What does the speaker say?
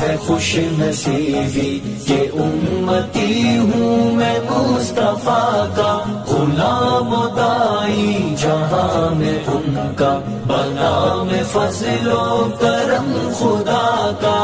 है खुश नसीबी। के उम्मती हूँ मैं मुस्तफ़ा का, गुलाम दाई जहाँ में उनका, बना में फजलो करम खुदा का।